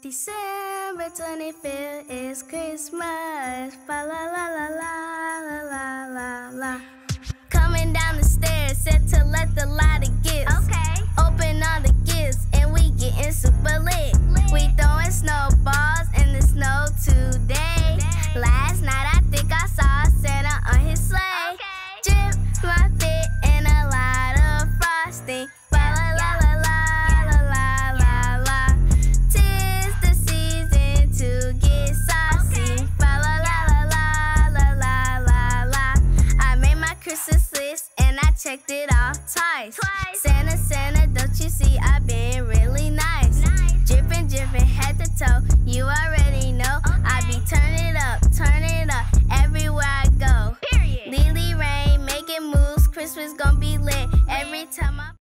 December 25th is Christmas. Fa la la la la la la la la. Coming down the stairs, set to let the light Christmas list and I checked it off twice. twice.